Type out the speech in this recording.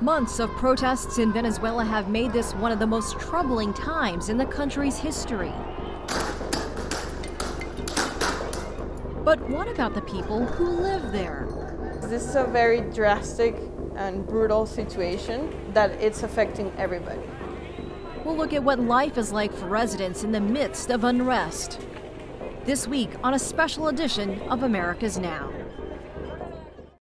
Months of protests in Venezuela have made this one of the most troubling times in the country's history. But what about the people who live there? This is a very drastic and brutal situation that it's affecting everybody. We'll look at what life is like for residents in the midst of unrest. This week on a special edition of America's Now.